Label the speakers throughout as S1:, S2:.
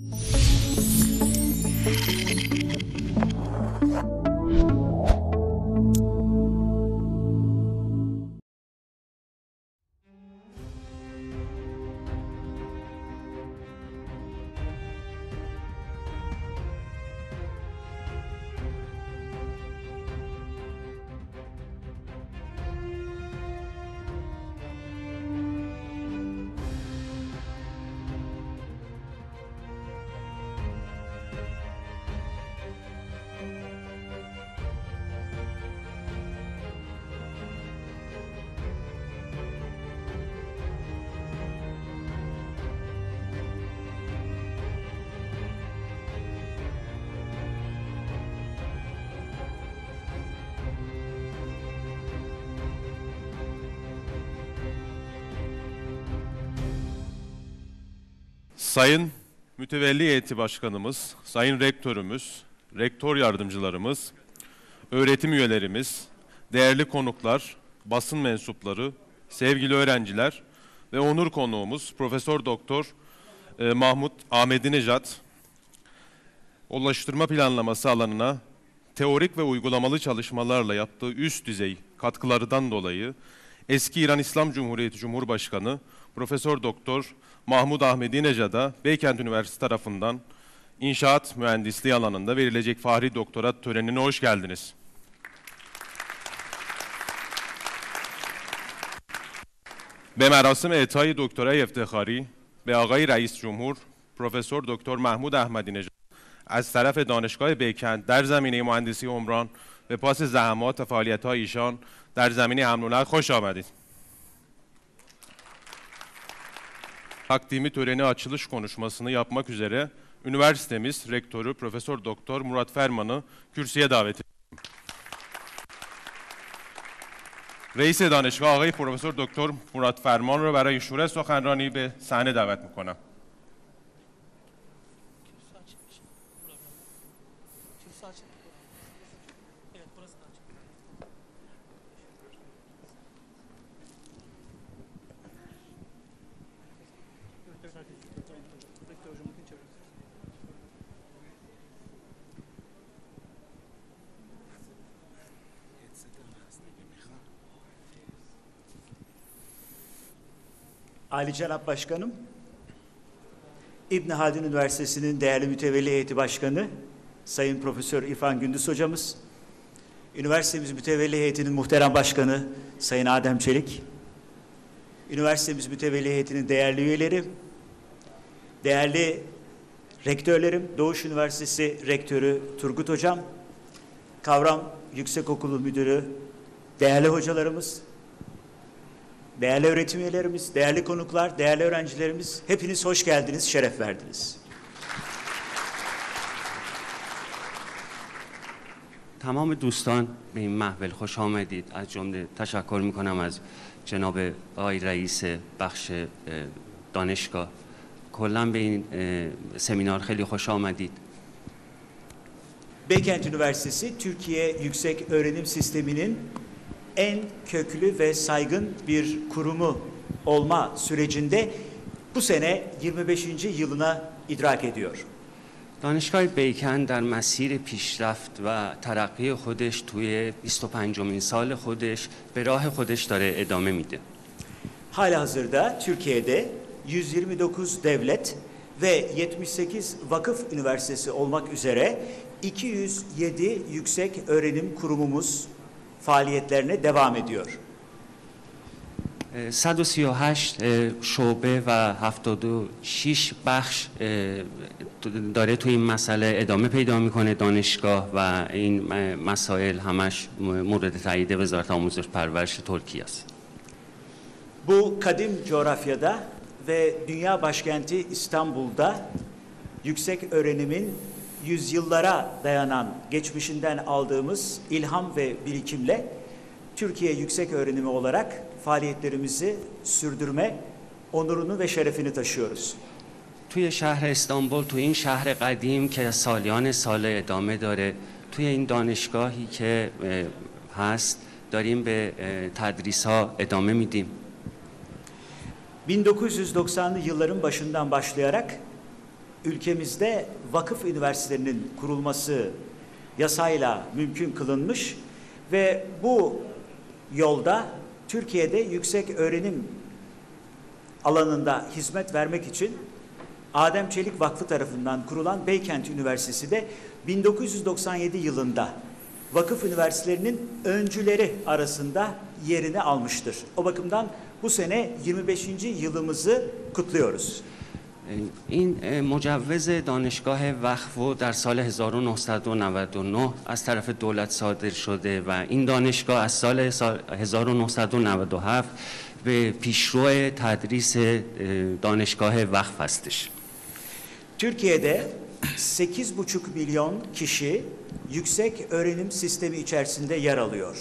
S1: you Sayın Mütevelli Heyeti Başkanımız, Sayın Rektörümüz, Rektör Yardımcılarımız, öğretim üyelerimiz, değerli konuklar, basın mensupları, sevgili öğrenciler ve onur konuğumuz Profesör Doktor e, Mahmut Ahmedi Necat, ulaştırma planlaması alanına teorik ve uygulamalı çalışmalarla yaptığı üst düzey katkılarından dolayı eski İran İslam Cumhuriyeti Cumhurbaşkanı Profesör Doktor Mahmud Ahmedi Necat'a Beykent Üniversitesi tarafından inşaat mühendisliği alanında verilecek Fahri Doktorat törenine hoş geldiniz. به مراسم اعطای دکترای افتخاری به آقای رئیس جمهور پروفسور دکتر محمود احمدی نژاد از طرف دانشگاه بیکند در زمینه مهندسی عمران به پاس زحمات و فعالیت ایشان در زمینه حمل خوش آمدید. Takdimi töreni açılış konuşmasını yapmak üzere üniversitemiz rektörü Profesör Doktor Murat Ferman'ı kürsüye davet ediyorum. رئیس دانشگاه آقای پروفسور دکتر مراد فرمان رو برای شورای سخنرانی به صحنه دعوت میکنم
S2: Ali Cenap Başkanım, İbn Haldun Üniversitesi'nin değerli mütevelli heyeti başkanı, Sayın Profesör İrfan Gündüz hocamız, üniversitemiz mütevelli heyetinin muhterem başkanı Sayın Adem Çelik, üniversitemiz mütevelli heyetinin değerli üyeleri, değerli rektörlerim, Doğuş Üniversitesi Rektörü Turgut Hocam, Kavram Yüksekokulu Müdürü, değerli hocalarımız, Değerli öğretim üyelerimiz, değerli konuklar, değerli öğrencilerimiz, hepiniz hoş geldiniz, şeref verdiniz.
S3: تمام دوستان به این محفل خوش آمدید از جمله تشکر میکنم از جناب آقای رئیس بخش دانشگاه کلا به این سمینار خیلی خوش آمدید
S2: Beykent Üniversitesi Türkiye Yüksek Öğrenim Sistemi'nin en köklü ve saygın bir kurumu olma sürecinde bu sene 25. yılına idrak ediyor.
S3: دانشگاه بیکن در مسیر پیشرفت و ترقی خودش توی 25 سال خودش به راه خودش داره ادامه میده.
S2: Hala hazırda Türkiye'de 129 devlet ve 78 vakıf üniversitesi olmak üzere 207 yüksek öğrenim kurumumuz faaliyetlerine devam ediyor.
S3: 138 شعبه و 76 بخش داره تو این مسئله ادامه پیدا میکنه دانشگاه و این مسائل همش مورد تایید وزارت آموزش پرورش ترکیه است.
S2: Bu kadim coğrafyada ve dünya başkenti İstanbul'da yüksek öğrenimin yüzyıllara dayanan geçmişinden aldığımız ilham ve birikimle Türkiye yüksek öğrenimi olarak faaliyetlerimizi sürdürme onurunu ve şerefini taşıyoruz.
S3: توی شهر استانبول تو این شهر قدیم که سالیان سال ادامه داره توی این دانشگاهی که هست داریم به تدریس ها ادامه میدیم
S2: 1990'lı yılların başından başlayarak ülkemizde vakıf üniversitelerinin kurulması yasayla mümkün kılınmış ve bu yolda Türkiye'de yüksek öğrenim alanında hizmet vermek için Adem Çelik Vakfı tarafından kurulan Beykent Üniversitesi de 1997 yılında vakıf üniversitelerinin öncüleri arasında yerini almıştır. O bakımdan bu sene 25. yılımızı kutluyoruz.
S3: این اه، مجوز دانشگاه وقفو در سال 1999 از طرف دولت صادر شده و این دانشگاه از سال سال 1997 به پیشرو تدریس اه، دانشگاه وقف هستش
S2: Türkiye'de 8,5 milyon kişi yüksek öğrenim sistemi içerisinde yer alıyor.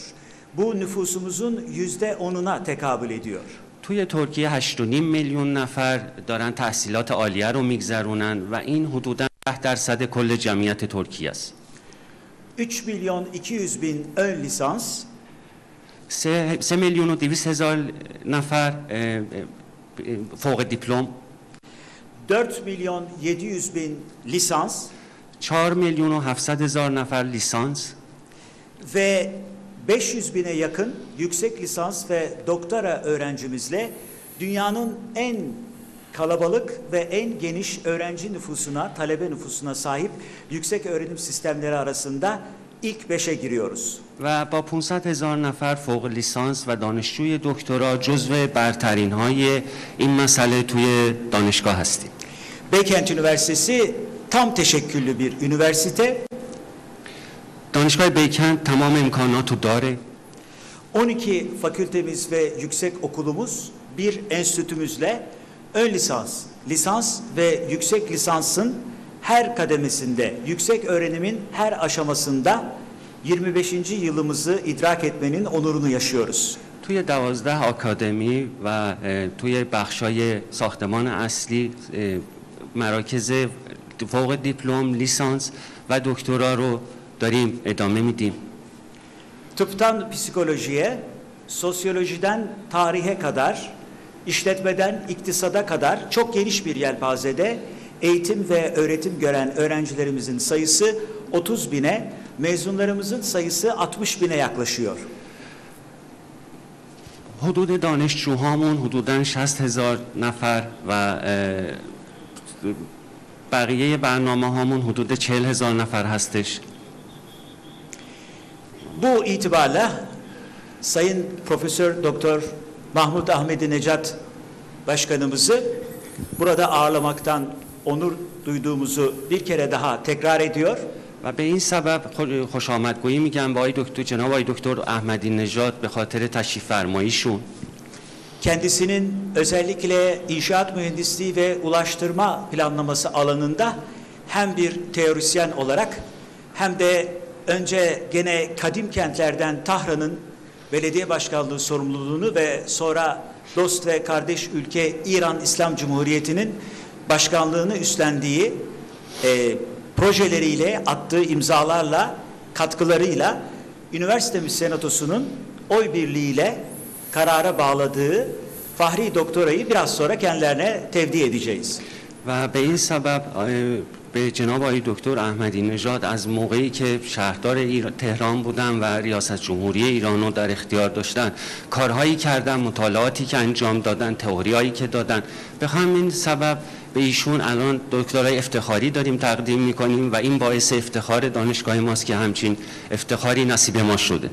S2: Bu nüfusumuzun yüzde onuna tekabül ediyor.
S3: توی ترکیه 8.5 میلیون نفر دارن تحصیلات عالیه رو میگذرونن و این حدودا 10 درصد کل جمعیت ترکیه است.
S2: 3 milyon 200 bin ön lisans,
S3: 3 میلیون و 200 هزار نفر فوق دیپلم.
S2: 4 milyon 700 bin lisans.
S3: 4 میلیون و 700 هزار نفر لیسانس.
S2: Ve 500 bine yakın yüksek lisans ve doktora öğrencimizle dünyanın en kalabalık ve en geniş öğrenci nüfusuna, talebe nüfusuna sahip yüksek öğrenim sistemleri arasında ilk beşe giriyoruz.
S3: و با 500 هزار نفر فوق لیسانس و دانشجوی دکترا جزو برترین های این مسئله توی دانشگاه هستیم
S2: Beykent Üniversitesi tam teşekküllü bir üniversite.
S3: دانشگاه بیکن تمام امکانات رو داره
S2: 12 fakültemiz ve yüksek okulumuz bir enstitümüzle ön lisans, lisans ve yüksek lisansın her kademesinde, yüksek öğrenimin her aşamasında 25. yılımızı idrak etmenin onurunu yaşıyoruz.
S3: توی دوازده آکادمی و اه، توی بخشای ساختمان اصلی اه، مراکز فوق دیپلم لیسانس و دکترا رو داریم ادامه میدیم
S2: Tıptan psikolojiye, sosyolojiden tarihe kadar, işletmeden iktisada kadar çok geniş bir yelpazede eğitim ve öğretim gören öğrencilerimizin sayısı 30 bine, mezunlarımızın sayısı 60 bine yaklaşıyor.
S3: حدود دانشجوهامون حدودا 60 هزار نفر و اه، بقیه برنامه هامون حدود 40 هزار نفر هستش
S2: Bu itibarla Sayın Profesör Doktor Mahmut Ahmedi Necat Başkanımızı burada ağırlamaktan onur duyduğumuzu bir kere daha tekrar ediyor.
S3: و به این سبب خو- خوش آمدگویی میگم با آقای دکتر جناب آقای دکتر احمدی نژاد به خاطر تشریف فرماییشون
S2: Kendisinin özellikle inşaat mühendisliği ve ulaştırma planlaması alanında hem bir teorisyen olarak hem de önce gene kadim kentlerden Tahran'ın belediye başkanlığı sorumluluğunu ve sonra dost ve kardeş ülke İran İslam Cumhuriyeti'nin başkanlığını üstlendiği e, projeleriyle, attığı imzalarla, katkılarıyla üniversitemiz senatosunun oy birliğiyle karara bağladığı fahri doktorayı biraz sonra kendilerine tevdi edeceğiz.
S3: Ve beyin sebep به جناب آقای دکتر احمدی نژاد از موقعی که شهردار تهران بودن و ریاست جمهوری ایران رو در اختیار داشتن. کارهایی کردن مطالعاتی که انجام دادن تئوریایی که دادن. به همین سبب به ایشون الان دکترای افتخاری داریم تقدیم می‌کنیم و این باعث افتخار دانشگاه ماست که همچین افتخاری نصیب ما شده.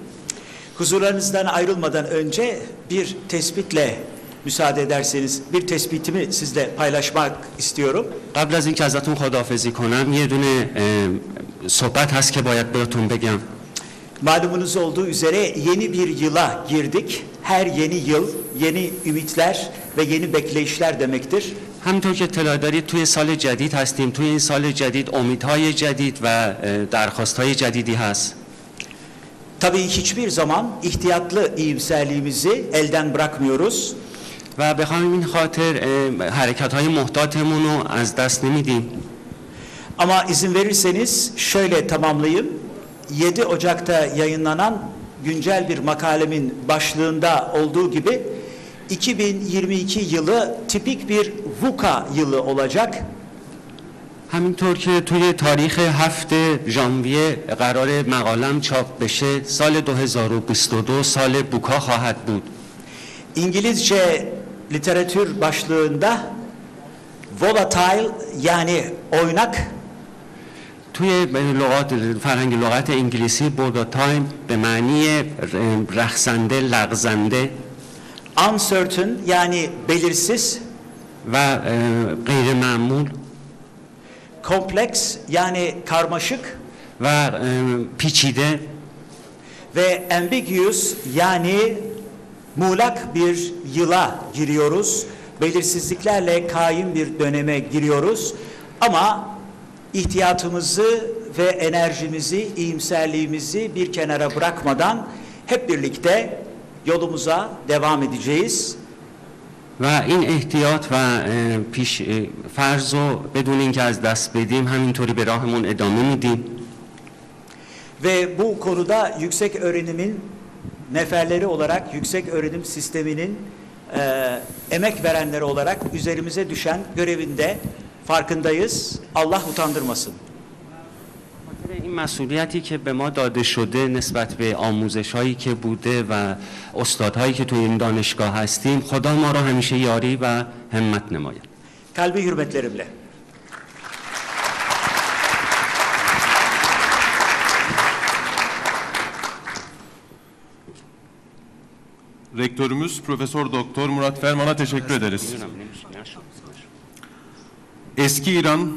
S2: Huzurlarınızdan ayrılmadan önce bir tespitle müsaade ederseniz bir tespitimi sizle paylaşmak istiyorum.
S3: قبل از اینکه ازتون خداحافظی کنم یه دونه اه، صحبت هست که باید بهتون بگم
S2: Malumunuz olduğu üzere yeni bir yıla girdik. Her yeni yıl yeni ümitler ve yeni bekleyişler demektir.
S3: همینطور که اطلاع دارید توی سال جدید هستیم توی این سال جدید امیدهای جدید و اه، درخواستهای جدیدی هست
S2: Tabii hiçbir zaman ihtiyatlı iyimserliğimizi elden bırakmıyoruz.
S3: و به همین خاطر حرکت های محتاطمون رو از دست نمیدیم
S2: Ama izin verirseniz şöyle tamamlayayım. 7 Ocak'ta yayınlanan güncel bir makalemin başlığında olduğu gibi 2022 yılı tipik bir VUCA yılı olacak.
S3: همینطور که توی تاریخ هفت ژانویه قرار مقالم چاپ بشه سال 2022 سال بوکا خواهد بود
S2: İngilizce literatür başlığında volatile yani oynak
S3: توی لغات فرهنگ لغت انگلیسی بودا تایم به معنی رخصنده لغزنده
S2: uncertain yani belirsiz,
S3: و غیر معمول
S2: kompleks yani karmaşık
S3: و اه، پیچیده
S2: ve ambiguous yani muğlak bir yıla giriyoruz. Belirsizliklerle kaim bir döneme giriyoruz. Ama ihtiyatımızı ve enerjimizi, iyimserliğimizi bir kenara bırakmadan hep birlikte yolumuza devam edeceğiz.
S3: و این احتیاط و اه، پیش اه، فرض رو بدون اینکه از دست بدیم همینطوری به راهمون ادامه میدیم
S2: Ve bu konuda yüksek öğrenimin neferleri olarak yüksek öğrenim sisteminin e, emek verenleri olarak üzerimize düşen görevinde farkındayız. Allah utandırmasın.
S3: خاطر این مسئولیتی که به ما داده شده نسبت به آموزش هایی که بوده و استادهایی که توی این دانشگاه هستیم خدا ما رو همیشه یاری و همت نماید
S2: Kalbi hürmetlerimle.
S1: Rektörümüz Profesör Doktor Murat Ferman'a teşekkür ederiz. Eski İran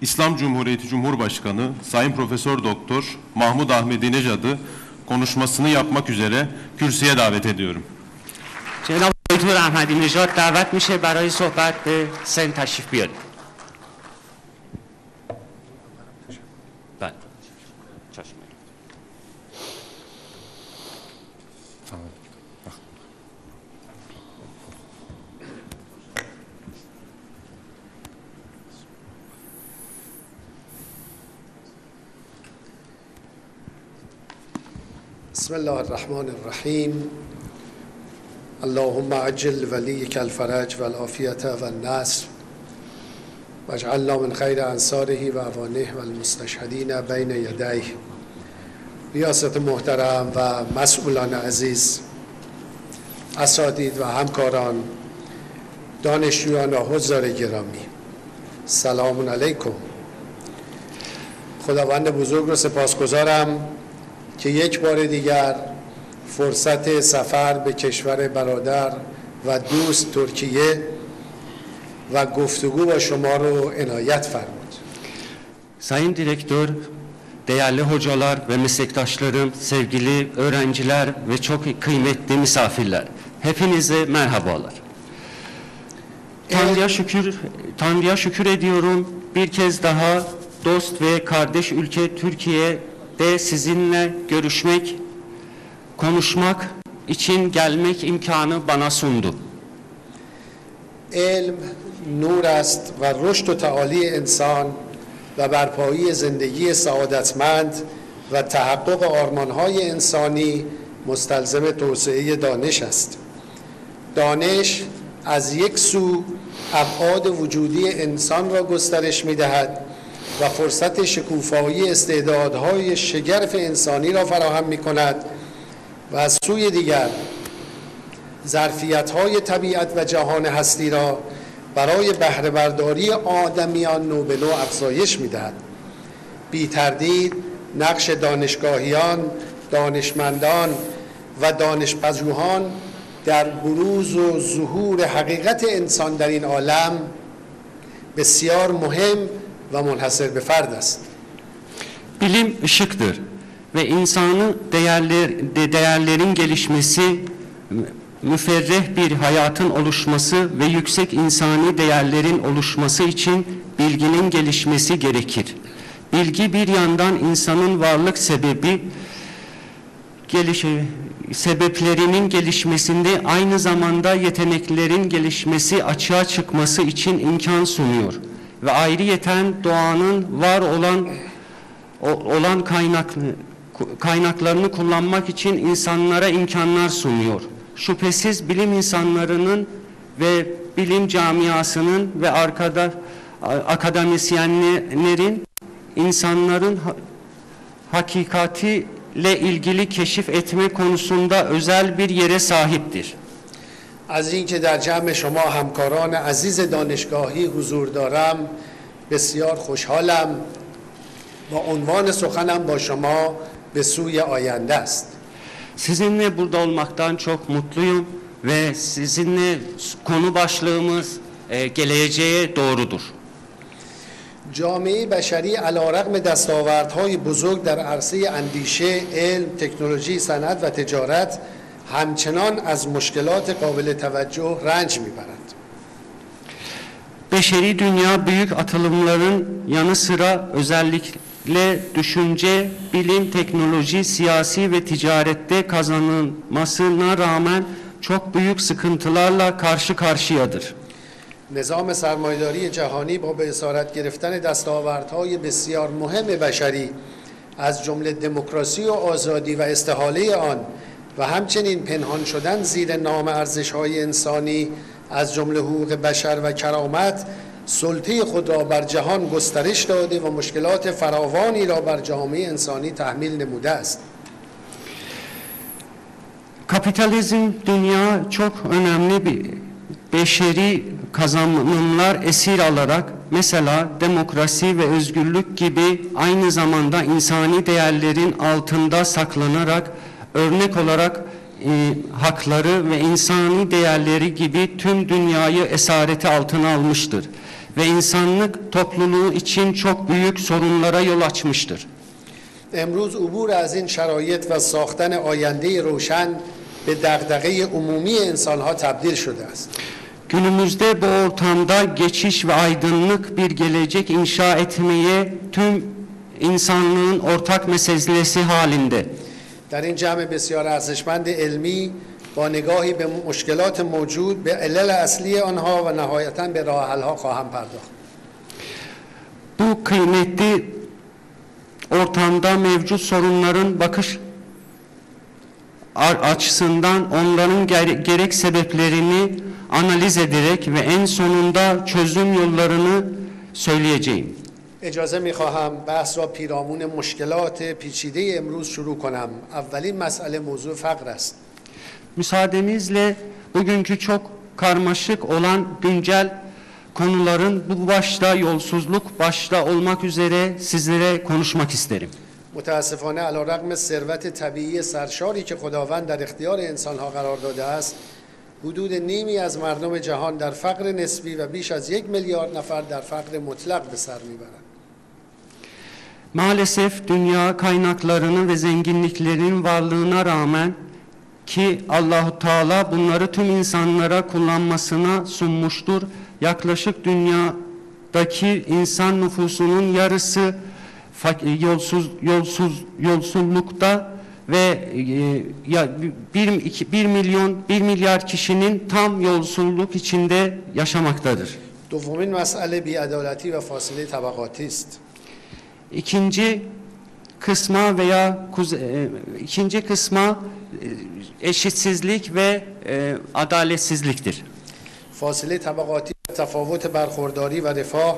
S1: İslam Cumhuriyeti Cumhurbaşkanı Sayın Profesör Doktor Mahmud Ahmedinejad'ı konuşmasını yapmak üzere kürsüye davet ediyorum.
S3: جناب دکتر احمدی نژاد دعوت میشه برای صحبت به سن تشریف بیارید بله
S4: بسم الله الرحمن الرحیم. اللهم عجل وليك الفرج والعافية والنصر واجعلنا من خير انصاره و اوانه و المستشهدین بین یدیه. ریاست محترم و مسئولان عزیز اساتید و همکاران دانشجویان و حضار گرامی سلام علیکم. خداوند بزرگ رو سپاسگزارم. که یک بار دیگر فرصت سفر به کشور برادر و دوست ترکیه و گفتگو با شما رو عنایت فرمود
S3: Sayın Direktör, değerli hocalar ve meslektaşlarım, sevgili öğrenciler ve çok kıymetli misafirler. Hepinize merhabalar. Tanrı'ya şükür, Tanrı'ya şükür ediyorum. Bir kez daha dost ve kardeş ülke Türkiye'de sizinle görüşmek, konuşmak için gelmek imkanı bana sundu.
S4: علم نور است و رشد و تعالی انسان و برپایی زندگی سعادتمند و تحقق آرمانهای انسانی مستلزم توسعه دانش است دانش از یک سو ابعاد وجودی انسان را گسترش می دهد و فرصت شکوفایی استعدادهای شگرف انسانی را فراهم می کند و از سوی دیگر ظرفیت های طبیعت و جهان هستی را برای بهره برداری آدمیان نو به نو افزایش می‌دهد. بی تردید نقش دانشگاهیان دانشمندان و دانشپژوهان در بروز و ظهور حقیقت انسان در این عالم بسیار مهم و منحصر به فرد است
S3: Bilim ışıktır ve insanı değerler, de- değerlerin gelişmesi, mü- müferreh bir hayatın oluşması ve yüksek insani değerlerin oluşması için bilginin gelişmesi gerekir. Bilgi bir yandan insanın varlık sebebi, gelişi, sebeplerinin gelişmesinde aynı zamanda yeteneklerin gelişmesi, açığa çıkması için imkan sunuyor. Ve ayrıyeten doğanın var olan olan kaynak kaynaklarını kullanmak için insanlara imkanlar sunuyor. Şüphesiz bilim insanlarının ve bilim camiasının ve arkada akademisyenlerin insanların ha- hakikatiyle ilgili keşif etme konusunda özel bir yere sahiptir.
S4: از اینکه در جمع شما همکاران عزیز دانشگاهی حضور دارم بسیار خوشحالم و عنوان سخنم با شما به سوی آینده است
S3: Sizinle burada olmaktan çok mutluyum ve sizinle konu başlığımız e, geleceğe doğrudur.
S4: جامعه بشری علیرغم دستاوردهای بزرگ در عرصه اندیشه، علم، تکنولوژی، صنعت و تجارت همچنان از مشکلات قابل توجه رنج میبرد.
S3: Beşeri dünya büyük atılımların yanı sıra özellikle düşünce, bilim, teknoloji, siyasi ve ticarette kazanılmasına rağmen çok büyük sıkıntılarla karşı karşıyadır.
S4: نظام سرمایه‌داری جهانی با به اسارت گرفتن دستاوردهای بسیار مهم بشری از جمله دموکراسی و آزادی و استحاله آن و همچنین پنهان شدن زیر نام ارزش‌های انسانی از جمله حقوق بشر و کرامت سلطه خود را بر جهان گسترش داده و مشکلات فراوانی را بر جامعه انسانی تحمیل نموده است
S3: Kapitalizm dünya çok önemli bir beşeri kazanımlar esir alarak mesela demokrasi ve özgürlük gibi aynı zamanda insani değerlerin altında saklanarak örnek olarak e, hakları ve insani değerleri gibi tüm dünyayı esareti altına almıştır ve insanlık topluluğu için çok büyük sorunlara yol açmıştır.
S4: امروز عبور از این شرایط و ساختن آینده روشن به دغدغه عمومی انسانها تبدیل شده است
S3: Günümüzde bu ortamda geçiş ve aydınlık bir gelecek inşa etmeye tüm insanlığın ortak meselesi halinde.
S4: در این جمع بسیار ارزشمند علمی با نگاهی به مشکلات موجود به علل اصلی آنها و نهایتا به راه حل‌ها خواهم پرداخت
S3: Bu kıymetli ortamda mevcut sorunların bakış a- açısından onların gere- gerek sebeplerini analiz ederek ve en sonunda çözüm yollarını söyleyeceğim.
S4: اجازه می‌خواهم بحث را پیرامون مشکلات پیچیده امروز شروع کنم. اولین مسئله موضوع فقر است.
S3: Müsaadenizle bugünkü çok karmaşık olan güncel konuların bu başta yolsuzluk başta olmak üzere sizlere konuşmak isterim.
S4: متاسفانه علیرغم ثروت طبیعی سرشاری که خداوند در اختیار انسانها قرار داده است حدود نیمی از مردم جهان در فقر نسبی و بیش از یک میلیارد نفر در فقر مطلق به سر می‌برند.
S3: Maalesef dünya kaynaklarını ve zenginliklerin varlığına rağmen ki Allahu Teala bunları tüm insanlara kullanmasına sunmuştur. Yaklaşık dünyadaki insan nüfusunun yarısı fak- yolsuz yolsuz yolsuzlukta ve e, ya bir, iki- bir milyon bir milyar kişinin tam yolsuzluk içinde yaşamaktadır.
S4: دومین مسئله بیعدالتی و فاصله طبقاتی است
S3: İkinci kısma veya kuze- ikinci kısma e, eşitsizlik ve e, adaletsizliktir.
S4: فاصله طبقاتی تفاوت برخورداری و رفاه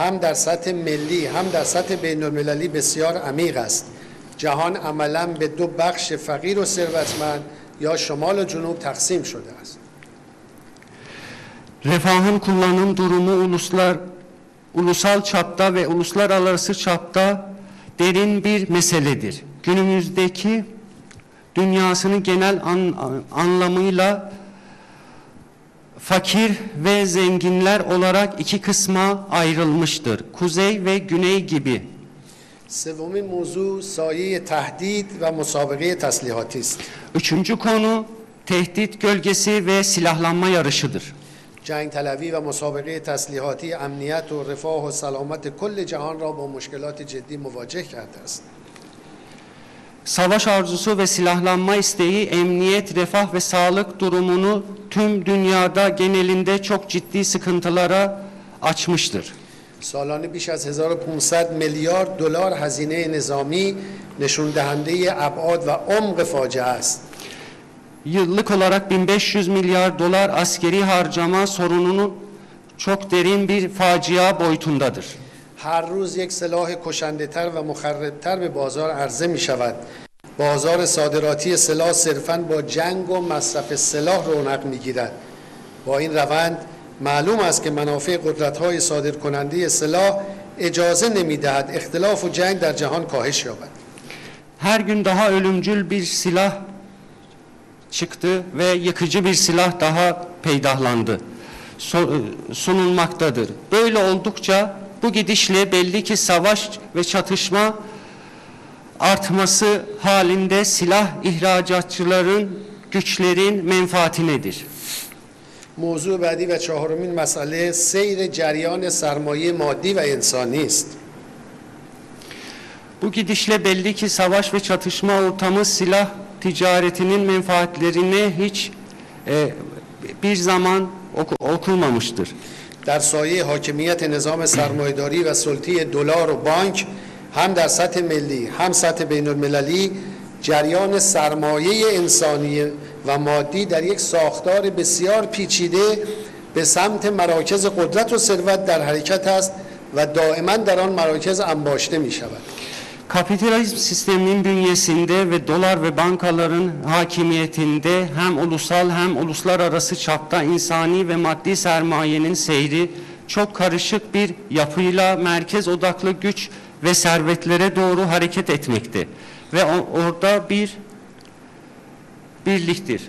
S4: هم در سطح ملی هم در سطح بین المللی بسیار عمیق است جهان عملا به دو بخش فقیر و ثروتمند یا شمال و جنوب تقسیم شده است
S3: Refahın kullanım durumu uluslar ulusal çapta ve uluslararası çapta derin bir meseledir. Günümüzdeki dünyasını genel an- anlamıyla fakir ve zenginler olarak iki kısma ayrılmıştır. Kuzey ve güney gibi.
S4: سومین موضوع سایه تهدید و مسابقه تسلیحاتی است
S3: Üçüncü konu tehdit gölgesi ve silahlanma yarışıdır.
S4: جنگ طلبی و مسابقه تسلیحاتی امنیت و رفاه و سلامت کل جهان را با مشکلات جدی مواجه کرده است
S3: Savaş arzusu ve silahlanma isteği emniyet, refah ve sağlık durumunu tüm dünyada genelinde çok ciddi sıkıntılara açmıştır.
S4: سالانه بیش از 1500 میلیارد دلار هزینه نظامی نشون دهنده ابعاد و عمق فاجعه است
S3: Yıllık olarak 1500 milyar dolar askeri harcama sorununu çok derin bir facia boyutundadır.
S4: هر روز یک سلاح کشنده تر و مخربتر به بازار عرضه می شود بازار صادراتی سلاح صرفاً با جنگ و مصرف سلاح رونق می گیرد با این روند معلوم است که منافع قدرت های صادر کننده سلاح اجازه نمی دهد اختلاف و جنگ در جهان کاهش یابد.
S3: Her gün daha ölümcül bir silah çıktı ve yıkıcı bir silah daha peydahlandı. So- sunulmaktadır. Böyle oldukça bu gidişle belli ki savaş ve çatışma artması halinde silah ihracatçıların güçlerin menfaatinedir.
S4: موضوع بعدی و چهارمین مسئله سیر جریان سرمایه مادی و انسانی است
S3: Bu gidişle belli ki savaş ve çatışma ortamı silah ticaretinin menfaatlerine hiç e, bir zaman oku- okunmamıştır.
S4: در سایه حاکمیت نظام سرمایه‌داری و سلطه دلار و بانک هم در سطح ملی هم سطح بین المللی جریان سرمایه انسانی و مادی در یک ساختار بسیار پیچیده به سمت مراکز قدرت و ثروت در حرکت است و دائما در آن مراکز انباشته می شود
S3: Kapitalizm sisteminin bünyesinde ve dolar ve bankaların hakimiyetinde hem ulusal hem uluslararası çapta insani ve maddi sermayenin seyri çok karışık bir yapıyla merkez odaklı güç ve servetlere doğru hareket etmekte ve o- orada bir birliktir.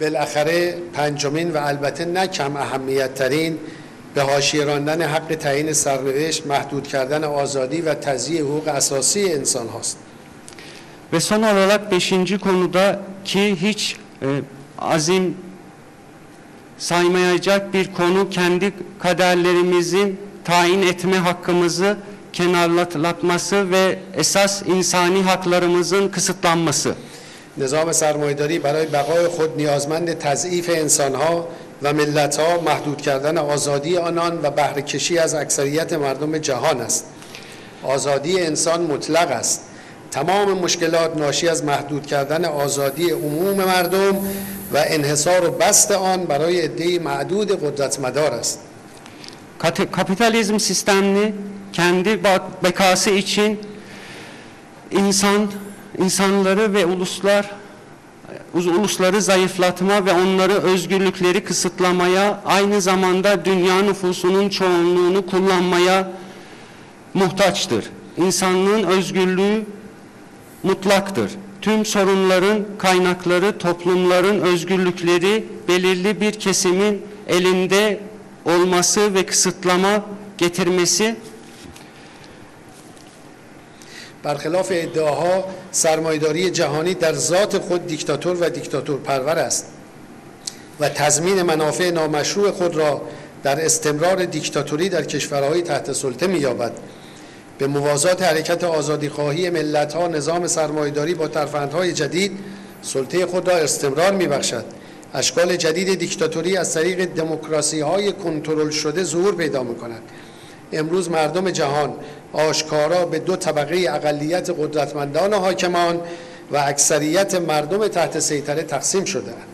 S4: بالاخره پنجمین و البته نه کم اهمیت ترین به حاشیه راندن حق تعیین سرنوشت محدود کردن آزادی و تضییع حقوق اساسی انسان هاست
S3: Ve son olarak beşinci konuda ki hiç e, azim saymayacak bir konu kendi kaderlerimizin tayin etme hakkımızı kenarlatması ve esas insani haklarımızın kısıtlanması.
S4: نظام سرمایه‌داری برای بقای خود نیازمند تضعیف انسانها و ملتها محدود کردن آزادی آنان و بهره کشی از اکثریت مردم جهان است. آزادی انسان مطلق است. تمام مشکلات ناشی از محدود کردن آزادی عموم مردم و انحصار و بست آن برای عده‌ای معدود قدرتمدار است.
S3: Kapitalizm sistemini kendi bekası için insan insanları ve uluslar ulusları zayıflatma ve onları özgürlükleri kısıtlamaya aynı zamanda dünya nüfusunun çoğunluğunu kullanmaya muhtaçtır. İnsanlığın özgürlüğü mutlaktır. Tüm sorunların kaynakları, toplumların özgürlükleri belirli bir kesimin elinde olması ve kısıtlama getirmesi
S4: برخلاف ادعاها سرمایه‌داری جهانی در ذات خود دیکتاتور و دیکتاتور پرور است و تضمین منافع نامشروع خود را در استمرار دیکتاتوری در کشورهای تحت سلطه می‌یابد. به موازات حرکت آزادیخواهی ملت‌ها نظام سرمایه‌داری با ترفندهای جدید سلطه خود را استمرار می‌بخشد. اشکال جدید دیکتاتوری از طریق دموکراسی‌های کنترل شده ظهور پیدا می‌کند. امروز مردم جهان آشکارا به دو طبقه اقلیت قدرتمندان و حاکمان و اکثریت مردم تحت سیطره تقسیم شدهاند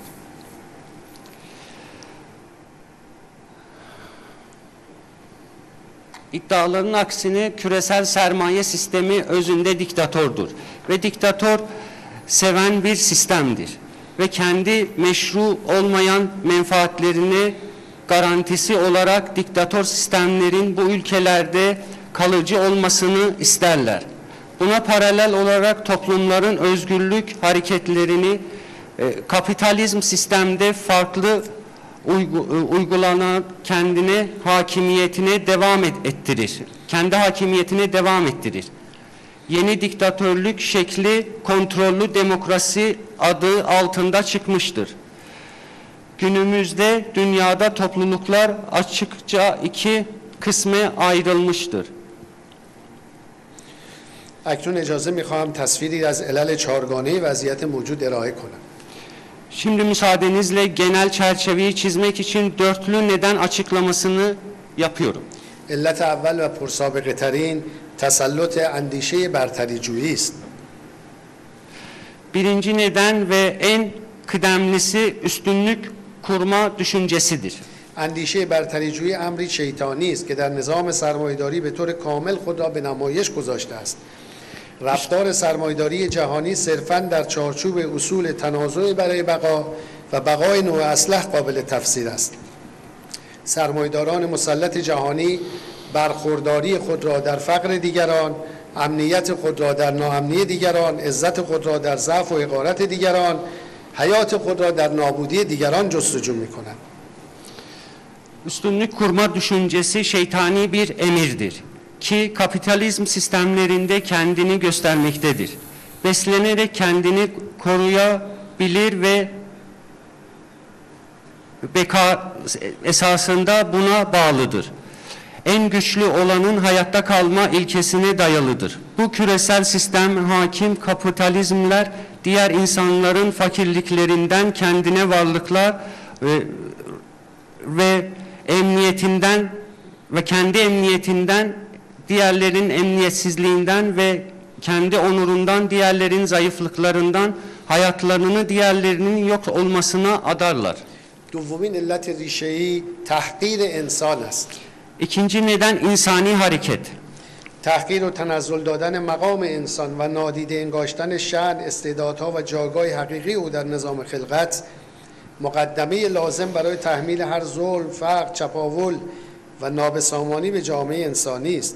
S3: iddiaların aksine küresel sermaye sistemi özünde diktatordur ve diktatör seven bir sistemdir ve kendi meşru olmayan menfaatlerini garantisi olarak diktatör sistemlerin bu ülkelerde kalıcı olmasını isterler. Buna paralel olarak toplumların özgürlük hareketlerini e, kapitalizm sistemde farklı e, uygulanan kendine hakimiyetine devam et, ettirir. Kendi hakimiyetine devam ettirir. Yeni diktatörlük şekli kontrollü demokrasi adı altında çıkmıştır. Günümüzde dünyada topluluklar açıkça iki kısme ayrılmıştır.
S4: اکنون اجازه میخواهم تصویری از علل چهارگانه وضعیت موجود ارائه کنم
S3: Şimdi müsaadenizle genel çerçeveyi çizmek için dörtlü neden açıklamasını yapıyorum.
S4: علت اول و پرسابقه ترین تسلط اندیشه برتری جویی است
S3: Birinci neden ve en kıdemlisi üstünlük kurma düşüncesidir.
S4: اندیشه برتریجوی امری شیطانی است که در نظام سرمایه‌داری به طور کامل خود را به نمایش گذاشته است رفتار سرمایه‌داری جهانی صرفاً در چارچوب اصول تنازع برای بقا و بقای نوع اصلح قابل تفسیر است سرمایه‌داران مسلط جهانی برخورداری خود را در فقر دیگران امنیت خود را در ناامنی دیگران عزت خود را در ضعف و حقارت دیگران حیات خود را در نابودی دیگران جستجو می‌کنند
S3: Üstünlük kurma düşüncesi şeytani bir emirdir ki kapitalizm sistemlerinde kendini göstermektedir. Beslenerek kendini koruyabilir ve beka esasında buna bağlıdır. En güçlü olanın hayatta kalma ilkesine dayalıdır. Bu küresel sistem hakim kapitalizmler diğer insanların fakirliklerinden kendine varlıklar ve, ve emniyetinden ve kendi emniyetinden diğerlerin emniyetsizliğinden ve kendi onurundan diğerlerin zayıflıklarından hayatlarını diğerlerinin yok olmasına adarlar.
S4: دومین علت ریشه‌ای تحقیر انسان است
S3: İkinci neden insani hareket.
S4: تحقیر و تنزل دادن مقام انسان و نادیده انگاشتن شأن استعدادها و جایگاه حقیقی او در نظام خلقت مقدمه لازم برای تحمیل هر ظلم، فقر، چپاول و نابسامانی به جامعه انسانی است.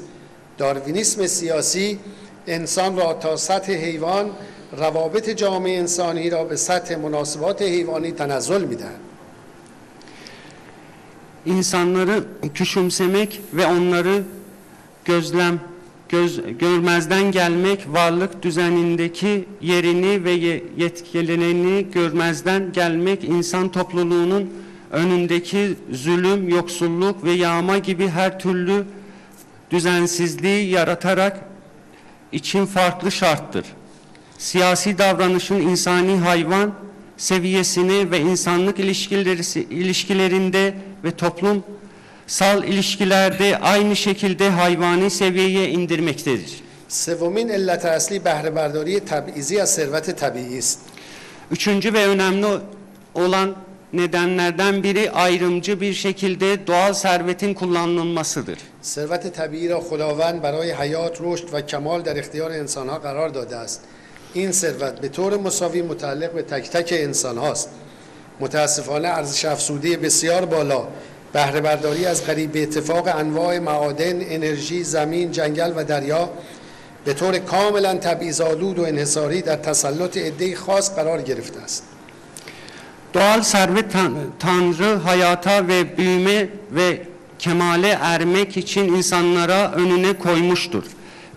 S4: داروینیسم سیاسی انسان را تا سطح حیوان روابط جامعه انسانی را به سطح مناسبات حیوانی تنزل می‌دهد.
S3: İnsanları küçümsemek ve onları gözlem göz, görmezden gelmek varlık düzenindeki yerini ve ye- yetkilerini görmezden gelmek insan topluluğunun önündeki zulüm, yoksulluk ve yağma gibi her türlü düzensizliği yaratarak için farklı şarttır. Siyasi davranışın insani hayvan seviyesini ve insanlık ilişkileri, ilişkilerinde ve toplumsal ilişkilerde aynı şekilde hayvani seviyeye indirmektedir.
S4: سومین علت اصلی بهره برداری تبعیضی از ثروت طبیعی است
S3: Üçüncü ve önemli olan nedenlerden biri ayrımcı bir şekilde doğal servetin kullanılmasıdır.
S4: ثروت طبیعی را خداوند برای حیات رشد و کمال در اختیار انسانها قرار داده است این ثروت به طور مساوی متعلق به تک تک انسان هاست متاسفانه ارزش افزوده بسیار بالا بهره برداری از قریب به اتفاق انواع معادن انرژی زمین جنگل و دریا به طور کاملا تبعیض‌آلود و انحصاری در تسلط عده‌ای خاص قرار گرفته است
S3: Doğal servet tan- Tanrı hayata ve büyüme ve kemale ermek için insanlara önüne koymuştur.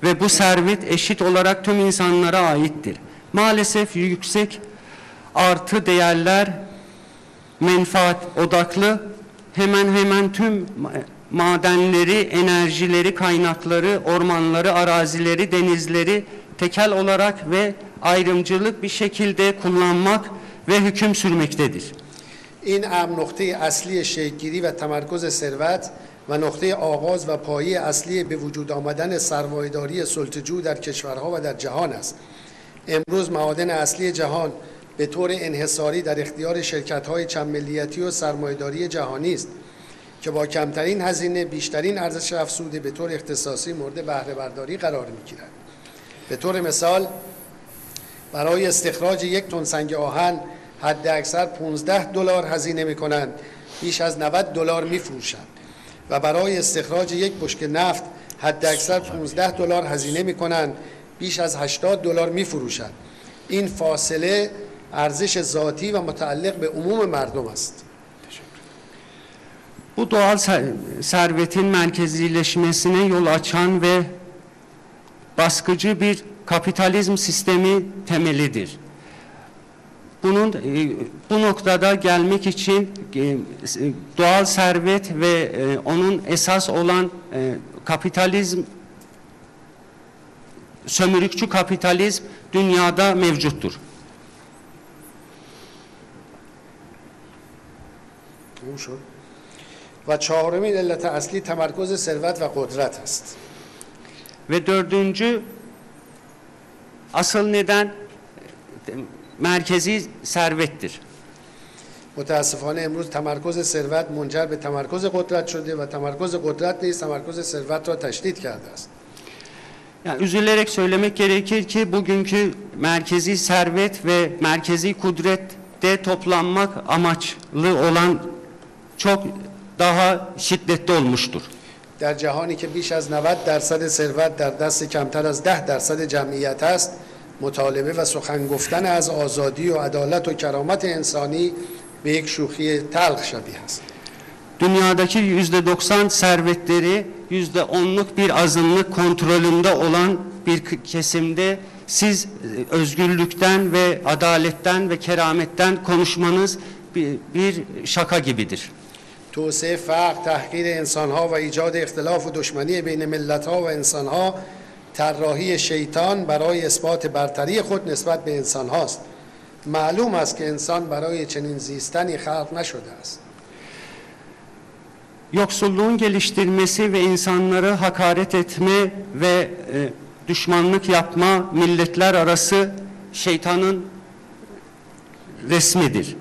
S3: Ve bu servet eşit olarak tüm insanlara aittir. Maalesef yüksek artı değerler menfaat odaklı hemen hemen tüm ma- madenleri, enerjileri, kaynakları, ormanları, arazileri, denizleri tekel olarak ve ayrımcılık bir şekilde kullanmak ve hüküm sürmektedir.
S4: این امر نقطه اصلی شکلگیری و تمرکز ثروت و نقطه آغاز و پایه اصلی به وجود آمدن سرمایه‌داری سلطجو در کشورها و در جهان است امروز معادن اصلی جهان به طور انحصاری در اختیار شرکت‌های چند ملیتی و سرمایه‌داری جهانی است که با کمترین هزینه بیشترین ارزش افزوده به طور اختصاصی مورد بهره برداری قرار می‌گیرد. به طور مثال برای استخراج یک تن سنگ آهن حد اکثر 15 دلار هزینه می کنند بیش از 90 دلار می فروشند و برای استخراج یک بشکه نفت حد اکثر 15 دلار هزینه می کنند بیش از 80 دلار می فروشند این فاصله ارزش ذاتی و متعلق به عموم مردم است
S3: Bu doğal ser- servetin merkezileşmesine yol açan ve baskıcı bir kapitalizm sistemi temelidir. Bunun e, bu noktada gelmek için e, s- doğal servet ve e, onun esas olan e, kapitalizm sömürükçü kapitalizm dünyada mevcuttur.
S4: شد و چهارمین علت اصلی تمرکز ثروت و قدرت است
S3: Ve dördüncü asıl neden e, merkezi servettir.
S4: متاسفانه امروز تمرکز ثروت منجر به تمرکز قدرت شده و تمرکز قدرت نیز تمرکز ثروت را تشدید کرده است
S3: Yani üzülerek söylemek gerekir ki bugünkü merkezi servet ve merkezi kudrette toplanmak amaçlı olan çok daha şiddetli olmuştur.
S4: در جهانی که بیش از 90 درصد ثروت در دست کمتر از 10 درصد جمعیت است مطالبه و سخن گفتن از آزادی و عدالت و کرامت انسانی به یک شوخی تلخ شبیه است
S3: Dünyadaki yüzde 90 servetleri yüzde onluk bir azınlık kontrolünde olan bir k- kesimde siz e, özgürlükten ve adaletten ve kerametten konuşmanız bir, bir şaka gibidir.
S4: توسعه فقر تحقیر انسانها و ایجاد اختلاف و دشمنی بین ملتها و انسانها طراحی شیطان برای اثبات برتری خود نسبت به انسانهاست معلوم است که انسان برای چنین زیستنی خلق نشده است
S3: Yoksulluğun geliştirmesi ve insanları hakaret etme ve düşmanlık yapma milletler arası şeytanın resmidir.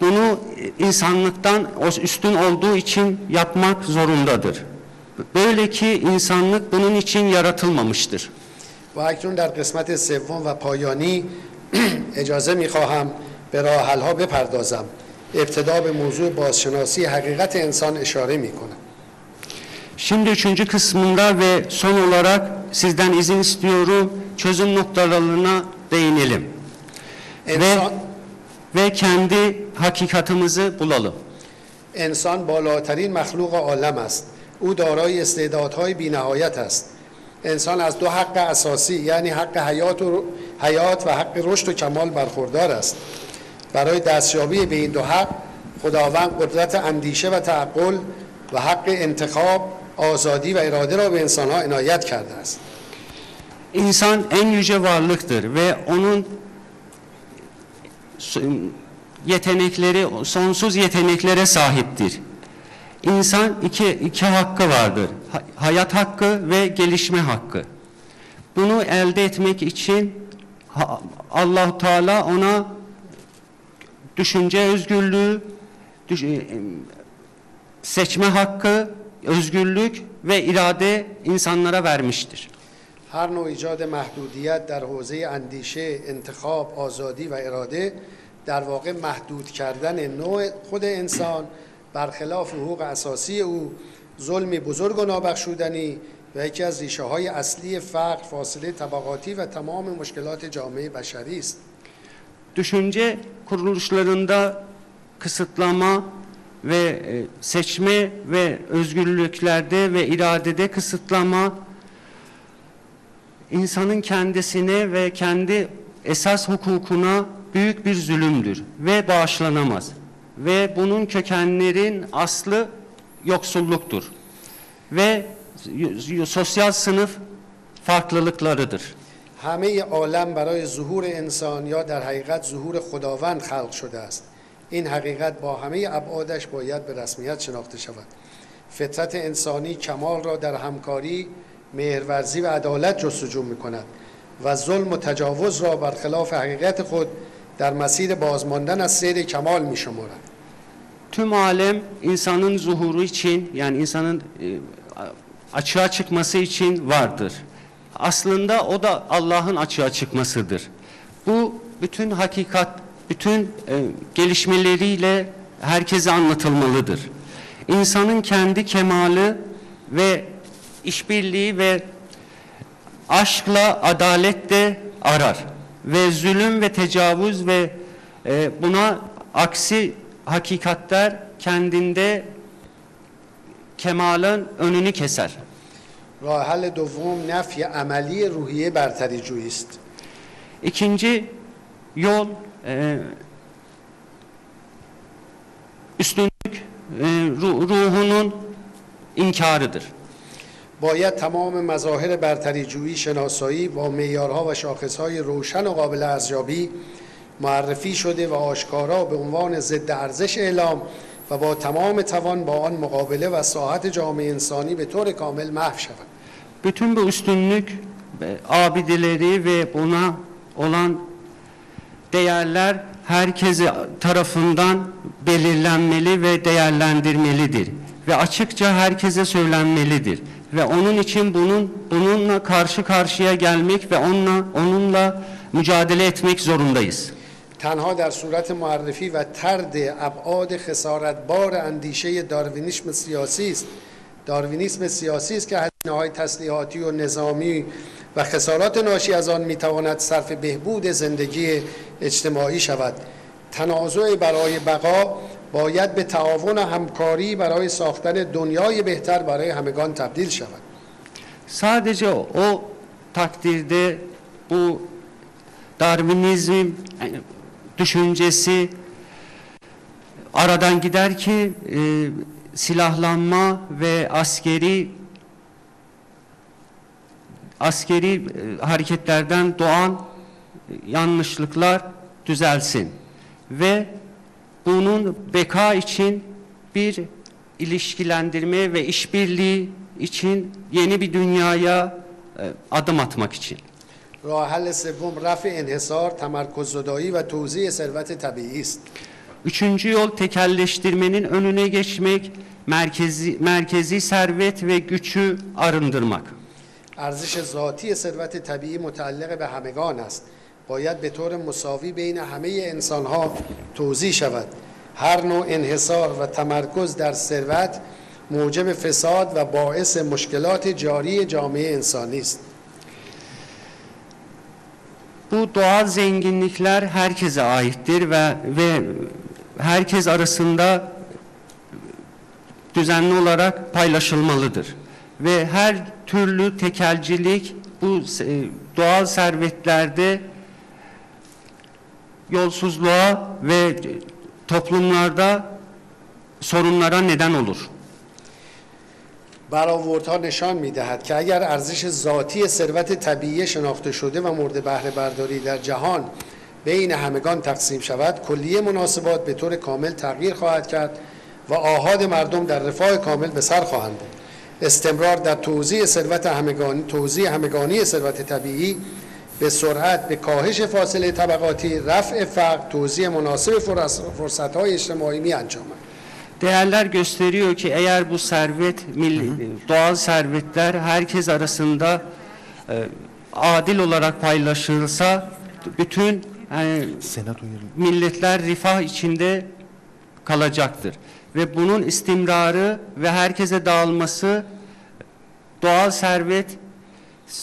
S3: Bunu e, insanlıktan o- üstün olduğu için yapmak zorundadır. Böyle ki insanlık bunun için yaratılmamıştır.
S4: و اکنون در قسمت سوم و پایانی اجازه میخواهم به راه حل‌ها بپردازم ابتدا به موضوع بازشناسی حقیقت انسان اشاره میکنم
S3: Şimdi üçüncü kısmında ve son olarak sizden izin istiyorum çözüm noktalarına değinelim.
S4: انسان
S3: ve kendi hakikatimizi bulalım.
S4: انسان بالاترین مخلوق عالم است. او دارای استعدادهای بینهایت است. انسان از دو حق اساسی یعنی حق حیات و حیات و حق رشد و کمال برخوردار است. برای دستیابی به این دو حق خداوند قدرت اندیشه و تعقل و حق انتخاب آزادی و اراده را به انسانها عنایت کرده است.
S3: İnsan en yüce varlıktır ve onun yetenekleri sonsuz yeteneklere sahiptir. İnsan iki, iki hakkı vardır. Ha- Hayat hakkı ve gelişme hakkı. Bunu elde etmek için ha- Allah Teala ona düşünce özgürlüğü, e, seçme hakkı, özgürlük ve irade insanlara vermiştir.
S4: هر نوع ایجاد محدودیت در حوزه اندیشه، انتخاب، آزادی و اراده در واقع محدود کردن نوع خود انسان برخلاف حقوق اساسی او ظلمی بزرگ و نابخشودنی و یکی از ریشه های اصلی فقر، فاصله طبقاتی و تمام مشکلات جامعه بشری است.
S3: Düşünce kuruluşlarında kısıtlama ve e, seçme ve özgürlüklerde ve iradede kısıtlama insanın kendisine ve kendi esas hukukuna büyük bir zulümdür ve bağışlanamaz. Ve bunun kökenlerin aslı yoksulluktur. Ve y- y- sosyal sınıf farklılıklarıdır.
S4: همه عالم برای ظهور انسان یا در حقیقت ظهور خداوند خلق شده است این حقیقت با همه ابعادش باید به رسمیت شناخته شود فطرت انسانی کمال را در همکاری مهرورزی و عدالت جستجو می کند و ظلم و تجاوز را برخلاف حقیقت خود در مسیر بازماندن از سیر کمال می شمارد
S3: Tüm alem insanın zuhuru için yani insanın e, açığa çıkması için vardır. Aslında o da Allah'ın açığa çıkmasıdır. Bu bütün hakikat, bütün e, gelişmeleriyle herkese anlatılmalıdır. İnsanın kendi kemali ve işbirliği ve aşkla adalet de arar ve zulüm ve tecavüz ve e, buna aksi hakikatler kendinde kemalın önünü keser.
S4: راه حل دوم نفی عملی روحیه برتری جویی است
S3: İkinci yol e, üstünlük e, ru- ruhunun inkarıdır.
S4: باید تمام مظاهر برتری جویی شناسایی با معیارها و شاخصهای روشن و قابل ارزیابی معرفی شده و آشکارا به عنوان ضد ارزش اعلام و با تمام توان با آن مقابله و ساحت جامعه انسانی به طور کامل محو شود.
S3: Bütün bu üstünlük abideleri ve buna olan değerler herkesi tarafından belirlenmeli ve değerlendirmelidir ve açıkça herkese söylenmelidir ve onun için bunun bununla karşı karşıya gelmek ve onunla onunla mücadele etmek zorundayız.
S4: تنها در صورت معرفی و ترد ابعاد خسارتبار اندیشه داروینیسم سیاسی است داروینیسم سیاسی است که هزینه های تسلیحاتی و نظامی و خسارات ناشی از آن می‌تواند صرف بهبود زندگی اجتماعی شود تنازع برای بقا باید به تعاون و همکاری برای ساختن دنیای بهتر برای همگان تبدیل شود
S3: Sadece o takdirde bu Darwinizm e, düşüncesi aradan gider ki e, silahlanma ve askeri askeri e, hareketlerden doğan yanlışlıklar düzelsin ve bunun beka için bir ilişkilendirme ve işbirliği için yeni bir dünyaya e, adım atmak için.
S4: راه حل سوم رفع انحصار تمرکز زدایی و توزیع ثروت طبیعی است
S3: Üçüncü yol tekelleştirmenin önüne geçmek, merkezi, merkezi servet ve gücü arındırmak.
S4: ارزش ذاتی ثروت طبیعی متعلق به همگان است باید به طور مساوی بین همه انسانها توزیع شود هر نوع انحصار و تمرکز در ثروت موجب فساد و باعث مشکلات جاری جامعه انسانی است
S3: Bu doğal zenginlikler herkese aittir ve ve herkes arasında düzenli olarak paylaşılmalıdır. Ve her türlü tekelcilik bu e, doğal servetlerde yolsuzluğa ve toplumlarda sorunlara neden olur.
S4: برآوردها نشان می‌دهد که اگر ارزش ذاتی ثروت طبیعی شناخته شده و مورد بهره برداری در جهان بین همگان تقسیم شود کلیه مناسبات به طور کامل تغییر خواهد کرد و آحاد مردم در رفاه کامل به سر خواهند برد استمرار در توزیع ثروت همگانی توزیع همگانی ثروت طبیعی به سرعت به کاهش فاصله طبقاتی رفع فقر توزیع مناسب فرصت‌های اجتماعی می‌انجامد
S3: Değerler gösteriyor ki eğer bu servet, milli, doğal servetler herkes arasında e, adil olarak paylaşılsa bütün yani, milletler rifah içinde kalacaktır. Ve bunun istimrarı ve herkese dağılması doğal servet,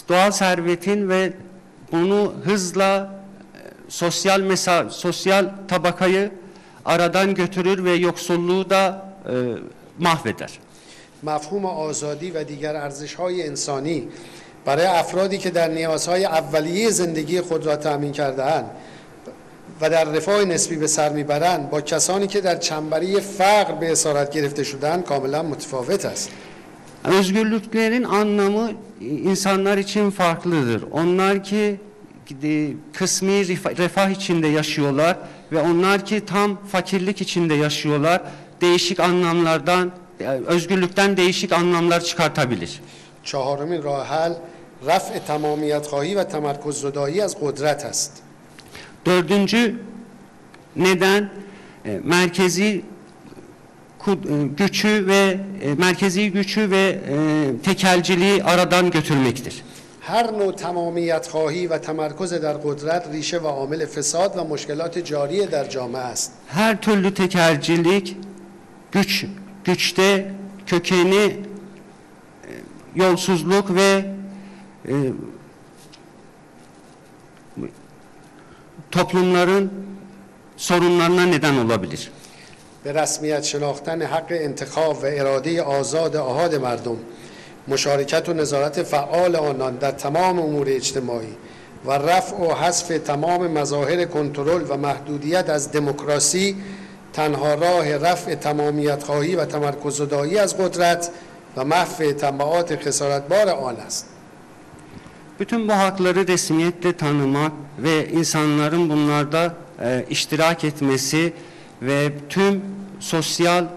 S3: doğal servetin ve bunu hızla e, sosyal mesa sosyal tabakayı aradan götürür ve yoksulluğu da e, mahveder.
S4: مفهوم آزادی و دیگر ارزش‌های انسانی برای افرادی که در نیازهای اولیه زندگی خود را تأمین کرده‌اند و در رفاه نسبی به سر می‌برند با کسانی که در چنبری فقر به اسارت گرفته شدند کاملا متفاوت است
S3: Özgürlüklerin anlamı insanlar için farklıdır. Onlar ki e, kısmi rifa- refah içinde yaşıyorlar ve onlar ki tam fakirlik içinde yaşıyorlar. Değişik anlamlardan, e, özgürlükten değişik anlamlar çıkartabilir.
S4: چهارمین راه حل رفع تمامیت خواهی و تمرکز زدایی از قدرت است
S3: Dördüncü neden e, merkezi ku- e, gücü ve e, merkezi gücü ve e, tekelciliği aradan götürmektir.
S4: هر نوع تمامیت خواهی و تمرکز در قدرت ریشه و عامل فساد و مشکلات جاری در جامعه است
S3: Her türlü tekelcilik güç güçte kökeni e, yolsuzluk ve e, toplumların sorunlarına neden olabilir.
S4: به رسمیت شناختن حق انتخاب و اراده آزاد آحاد مردم مشارکت و نظارت فعال آنان در تمام امور اجتماعی و رفع و حذف تمام مظاهر کنترل و محدودیت از دموکراسی تنها راه رفع تمامیت خواهی و تمرکز زدایی از قدرت و محو تبعات خسارتبار آن است.
S3: Bütün bu hakları resmiyetle tanımak ve insanların bunlarda e, iştirak etmesi ve tüm sosyal e,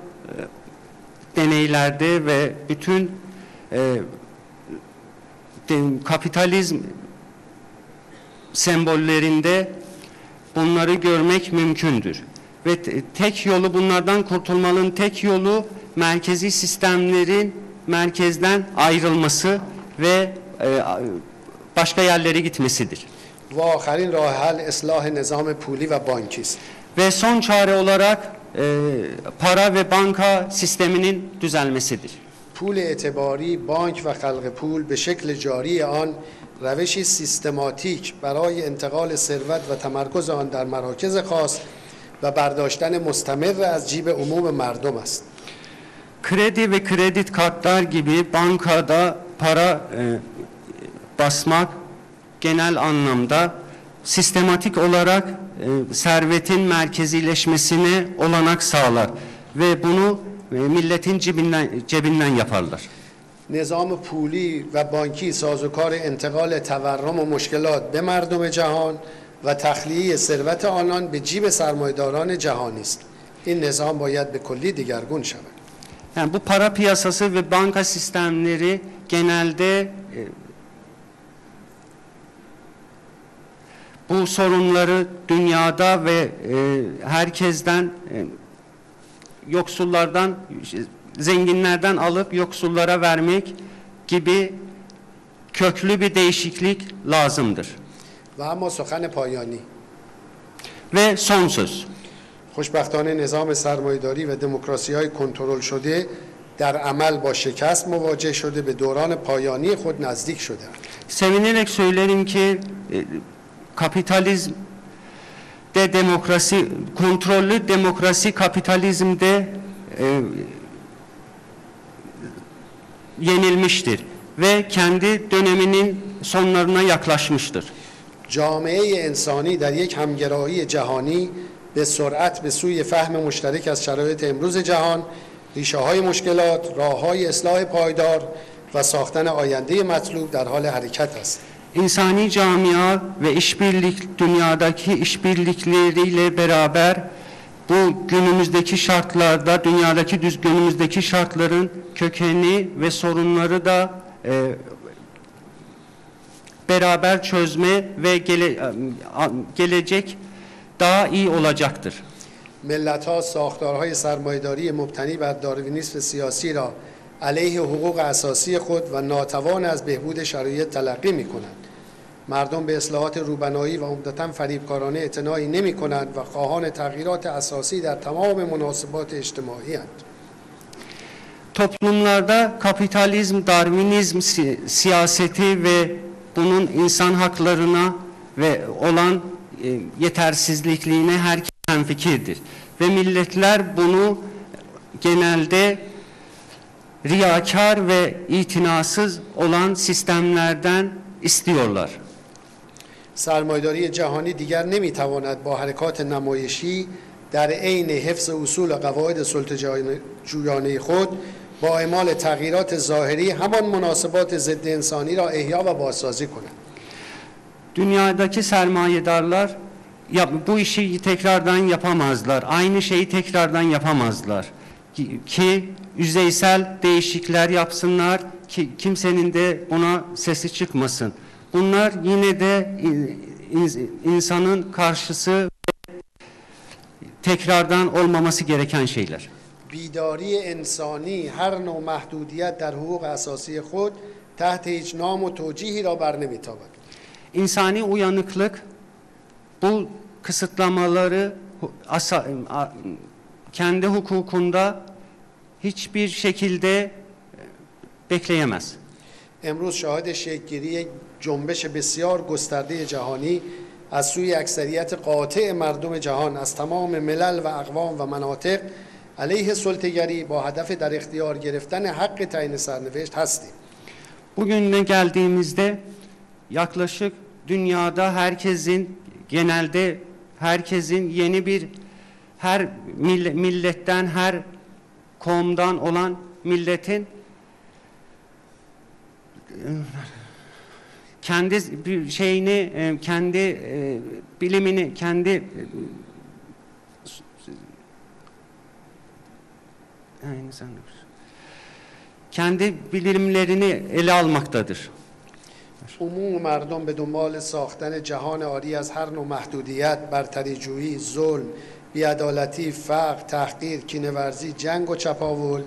S3: deneylerde ve bütün e, de- kapitalizm sembollerinde bunları görmek mümkündür. Ve te- tek yolu bunlardan kurtulmanın tek yolu merkezi sistemlerin merkezden ayrılması ve e, başka yerlere gitmesidir.
S4: و آخرین راه حل اصلاح نظام پولی و بانکی است
S3: Ve son çare olarak e, para ve banka sisteminin düzelmesidir.
S4: پول اعتباری بانک و خلق پول به شکل جاری آن روشی سیستماتیک برای انتقال ثروت و تمرکز آن در مراکز خاص و برداشتن مستمر از جیب عموم مردم است
S3: Kredi ve kredi kartlar gibi bankada para e, basmak genel anlamda sistematik olarak e, servetin merkezileşmesine olanak sağlar ve bunu e, milletin cebinden cebinden yaparlar.
S4: نظام پولی و بانکی سازوکار انتقال تورم و مشکلات به مردم جهان و تخلیه ثروت آنان به جیب سرمایداران جهانی است این نظام باید به کلی دیگرگون شود
S3: Yani bu para piyasası ve banka sistemleri genelde bu sorunları dünyada ve e, herkesten e, yoksullardan zenginlerden alıp yoksullara vermek gibi köklü bir değişiklik lazımdır.
S4: و اما سخن پایانی
S3: Ve son söz.
S4: خوشبختانه نظام سرمایه‌داری و دموکراسی های کنترل شده در عمل با شکست مواجه شده به دوران پایانی خود نزدیک شده
S3: Sevinerek söylerim ki e, kapitalizm de demokrasi kontrollü demokrasi kapitalizmde e, yenilmiştir ve kendi döneminin sonlarına yaklaşmıştır.
S4: جامعه انسانی در یک همگرایی جهانی به سرعت به سوی فهم مشترک از شرایط امروز جهان ریشه های مشکلات راه های اصلاح پایدار و ساختن آینده مطلوب در حال حرکت است
S3: İnsani camia ve işbirlik dünyadaki işbirlikleriyle beraber bu günümüzdeki şartlarda dünyadaki düz günümüzdeki şartların kökeni ve sorunları da e, beraber çözme ve gele, a- gelecek daha iyi olacaktır.
S4: ملت ها ساختارهای سرمایه‌داری مبتنی بر داروینیسم سیاسی را علیه حقوق اساسی خود و ناتوان از بهبود شرایط تلقی می کنند. مردم به اصلاحات روبنایی و عمدتا فریبکارانه اعتنایی نمی کنند و خواهان تغییرات اساسی در تمام مناسبات اجتماعی هستند.
S3: Toplumlarda kapitalizm, darwinizm si- siyaseti ve bunun insan haklarına ve olan e, yetersizlikliğine herkes fikirdir. Ve milletler bunu genelde riyakar ve itinasız olan sistemlerden istiyorlar.
S4: سرمایداری جهانی دیگر نمی‌تواند با حرکات نمایشی در عین حفظ اصول و قواعد سلطه جویانه خود با اعمال تغییرات ظاهری همان مناسبات ضد انسانی را احیا و بازسازی کند.
S3: دنیادکی سرمایه دارلار یا بو işi tekrardan yapamazlar aynı şeyi tekrardan yapamazlar ki yüzeysel değişiklikler yapsınlar ki kimsenin de ona sesi çıkmasın. Bunlar yine de in- in- insanın karşısı tekrardan olmaması gereken şeyler.
S4: بیداری انسانی هر نوع محدودیت در حقوق اساسی خود تحت هیچ نام و توجیهی را بر نمیتابد
S3: İnsani uyanıklık bu kısıtlamaları hu- asa- a- kendi hukukunda hiçbir şekilde e, bekleyemez.
S4: امروز شاهد شکلگیری یک جنبش بسیار گسترده جهانی از سوی اکثریت قاطع مردم جهان از تمام ملل و اقوام و مناطق علیه سلطه‌گری با هدف در اختیار گرفتن حق تعیین سرنوشت هستیم.
S3: Bugüne geldiğimizde yaklaşık dünyada herkesin genelde herkesin yeni bir her mille- milletten her komdan olan milletin e, kendi bir şeyini e, kendi e, bilimini kendi e, Aynı sen de- kendi bilimlerini ele almaktadır.
S4: عموم مردم به دنبال ساختن جهان عاری از هر نوع محدودیت، برتری جویی، ظلم، بیعدالتی، فقر، تحقیر، کینه‌ورزی، جنگ و چپاول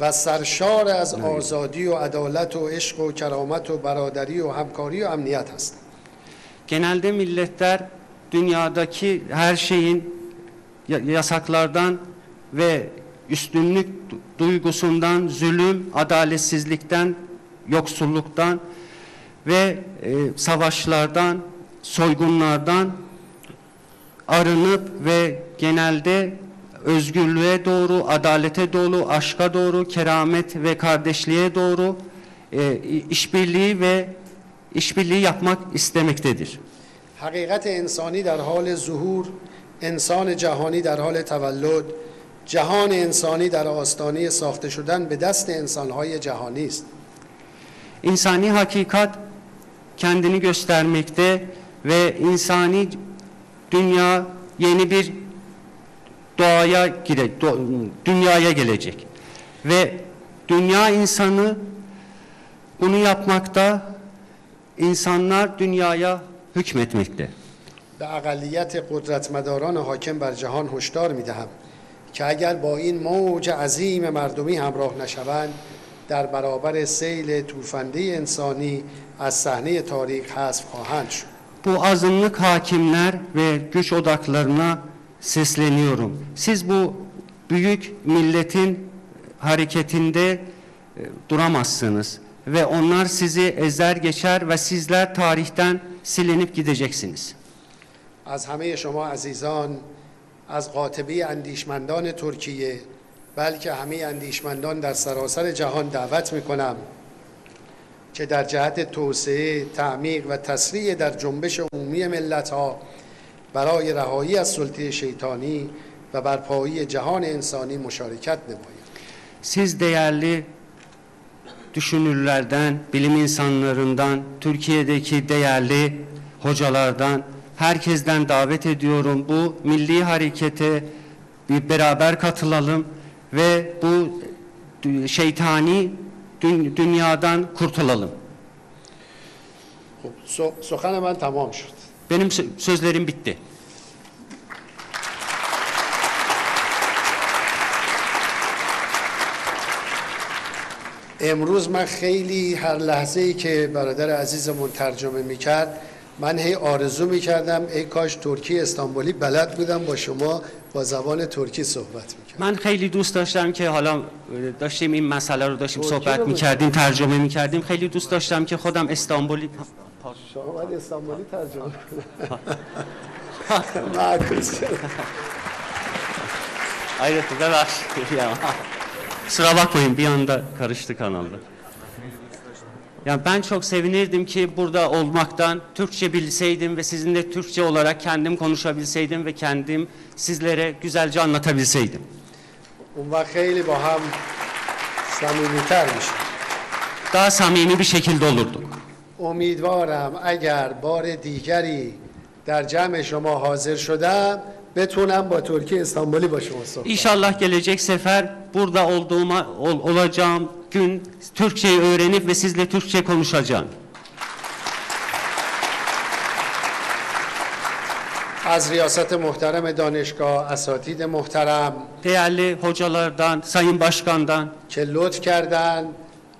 S4: و سرشار از آزادی و عدالت و عشق و کرامت و برادری و همکاری و امنیت هستند.
S3: Genelde milletler dünyadaki her şeyin ya- yasaklardan ve üstünlük du- duygusundan, zulüm, adaletsizlikten, yoksulluktan ve e, savaşlardan, soygunlardan arınıp ve genelde özgürlüğe doğru, adalete doğru, aşka doğru, keramet ve kardeşliğe doğru e, işbirliği ve işbirliği yapmak istemektedir.
S4: حقیقت انسانی در حال ظهور، انسان جهانی در حال تولد، جهان انسانی در آستانه ساخته شدن به دست انسانهای جهانی است.
S3: İnsani hakikat kendini göstermekte ve insani dünya yeni bir doğaya gire, do- dünyaya gelecek. Ve dünya insanı bunu yapmakta, insanlar dünyaya hükmetmekte.
S4: به اقلیت قدرتمداران حاکم بر جهان هشدار می‌دهم که اگر با این موج عظیم مردمی همراه نشوند در برابر سیل توفنده انسانی از صحنه تاریخ حذف خواهند شد
S3: Bu azınlık hakimler ve güç odaklarına sesleniyorum. Siz bu büyük milletin hareketinde e, duramazsınız ve onlar sizi ezer geçer ve sizler tarihten silinip gideceksiniz.
S4: از همه شما عزیزان از قاطبه اندیشمندان ترکیه بلکه همه اندیشمندان در سراسر جهان دعوت می‌کنم که در جهت توسعه، تعمیق و تسریع در جنبش عمومی ملت ها برای رهایی از سلطه شیطانی و برپایی جهان انسانی مشارکت نمایید.
S3: Siz değerli düşünürlerden, bilim insanlarından, Türkiye'deki değerli hocalardan, herkesten davet ediyorum. Bu milli harekete bir beraber katılalım ve bu dü- şeytani dü- dünyadan kurtulalım.
S4: خب سو- سخن من تمام شد.
S3: Benim sö- sözlerim bitti.
S4: امروز من خیلی هر لحظه ای که برادر عزیزمون ترجمه می‌کرد من هی آرزو می‌کردم ای کاش ترکی استانبولی بلد بودم با شما با زبان ترکی صحبت می‌کرد
S3: من خیلی دوست داشتم که حالا داشتیم این مسئله رو داشتیم صحبت می‌کردیم ترجمه می‌کردیم. خیلی دوست داشتم که خودم استانبولی
S4: شما باید استانبولی ترجمه کنم معکوس شد
S3: Hayret bebekşik ya. Kusura bakmayın bir anda karıştı kanalda. Ya ben çok sevinirdim ki burada olmaktan Türkçe bilseydim ve sizinle Türkçe olarak kendim konuşabilseydim ve kendim sizlere güzelce anlatabilseydim.
S4: اون وقت خیلی با هم صمیمیتر میشه
S3: Daha samimi bir şekilde olurduk.
S4: امیدوارم اگر بار دیگری در جمع شما حاضر شدم بتونم با ترکی استانبولی با شما صحبت
S3: İnşallah gelecek sefer burada olduğuma ol- olacağım gün Türkçeyi öğrenip ve sizle Türkçe konuşacağım.
S4: از ریاست محترم دانشگاه اساتید محترم
S3: Değerli hocalardan, sayın başkandan,
S4: که لطف کردن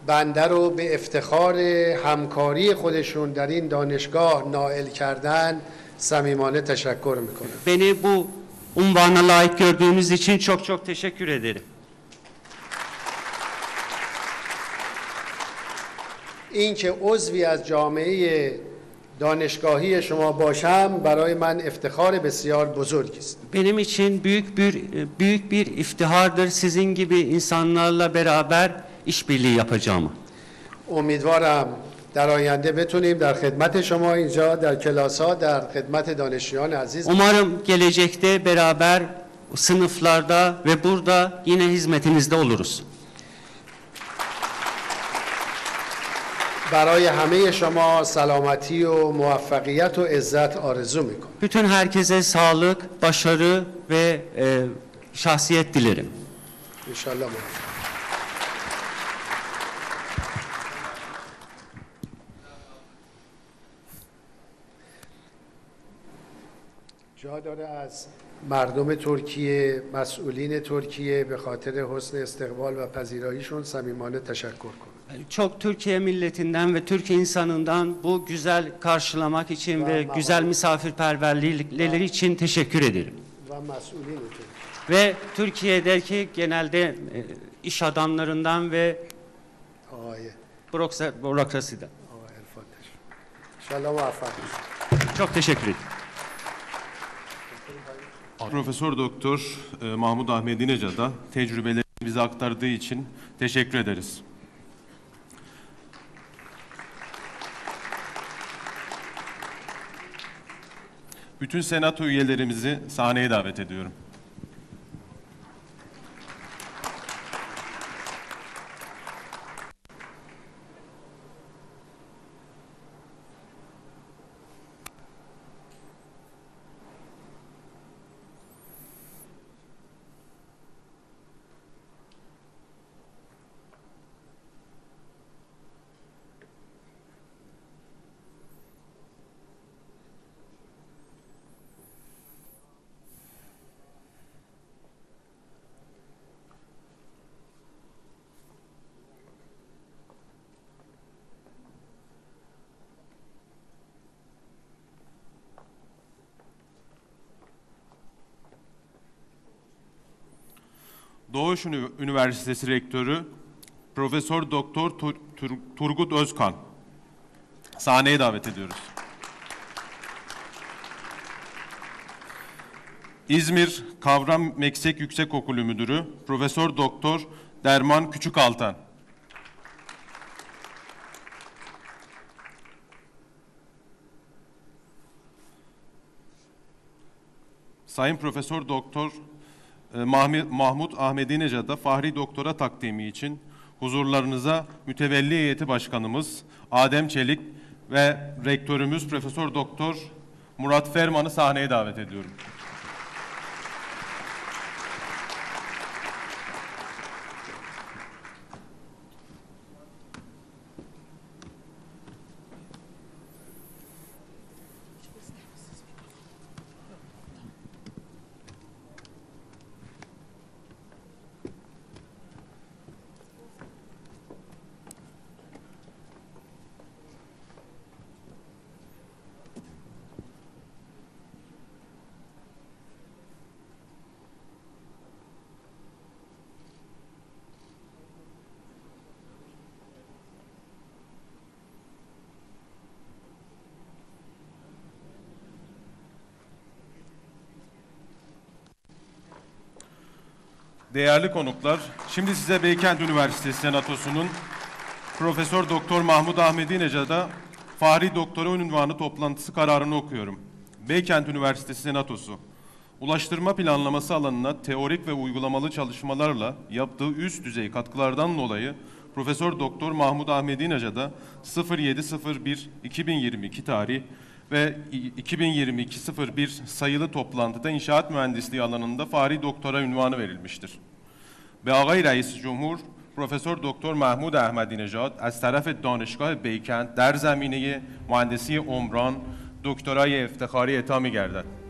S4: بنده رو به افتخار همکاری خودشون در این دانشگاه نائل کردن صمیمانه تشکر می‌کنم
S3: Beni bu unvana layık gördüğünüz için çok çok teşekkür ederim.
S4: این که عضوی از جامعه دانشگاهی شما باشم برای من افتخار بسیار بزرگی است
S3: Benim için büyük bir büyük bir iftihardır sizin gibi insanlarla beraber işbirliği yapacağımı.
S4: امیدوارم در آینده بتونیم در خدمت شما اینجا در کلاس ها در خدمت دانشجویان عزیز
S3: Umarım gelecekte beraber sınıflarda ve burada yine hizmetinizde oluruz.
S4: برای همه شما سلامتی و موفقیت و عزت آرزو میکنم
S3: Bütün herkese sağlık, başarı ve e, şahsiyet dilerim.
S4: انشالله موفق جا داره از مردم ترکیه مسئولین ترکیه به خاطر حسن استقبال و پذیراییشون صمیمانه تشکر کنم
S3: Çok Türkiye milletinden ve Türk insanından bu güzel karşılamak için ve güzel misafirperverlikleri için teşekkür ederim.
S4: و مسئولین ترکیه
S3: Ve Türkiye'deki genelde e, iş adamlarından ve
S4: آقای
S3: büroksa- bürokrasiden.
S4: آقای عرفان تشکر انشالله موفق باشید
S3: Çok teşekkür ederim.
S1: Profesör Doktor e, Mahmut Necat'a tecrübelerini bize aktardığı için teşekkür ederiz. Bütün senato üyelerimizi sahneye davet ediyorum. Doğuş Üniversitesi Rektörü Profesör Doktor Tur- Tur- Turgut Özkan sahneye davet ediyoruz. İzmir Kavram Meslek Yüksekokulu Müdürü Profesör Doktor Derman Küçükaltan. Sayın Profesör Doktor Mahmut Ahmedi Necat'a Fahri Doktora takdimi için huzurlarınıza mütevelli heyeti başkanımız Adem Çelik ve rektörümüz Profesör Doktor Murat Ferman'ı sahneye davet ediyorum. Değerli konuklar, şimdi size Beykent Üniversitesi Senatosu'nun Profesör Doktor Mahmut Ahmedi Necat'a Fahri Doktora unvanı toplantısı kararını okuyorum. Beykent Üniversitesi Senatosu, ulaştırma planlaması alanına teorik ve uygulamalı çalışmalarla yaptığı üst düzey katkılardan dolayı Profesör Doktor Mahmut Ahmedi Necat'a 0701-2022 tarih ve 2022-01 sayılı toplantıda inşaat mühendisliği alanında Fahri Doktora ünvanı verilmiştir. به رئیس جمهور پروفسور دکتر محمود احمدی نژاد از طرف دانشگاه بیکند در زمینه مهندسی عمران دکترای افتخاری اعطا می‌گردد.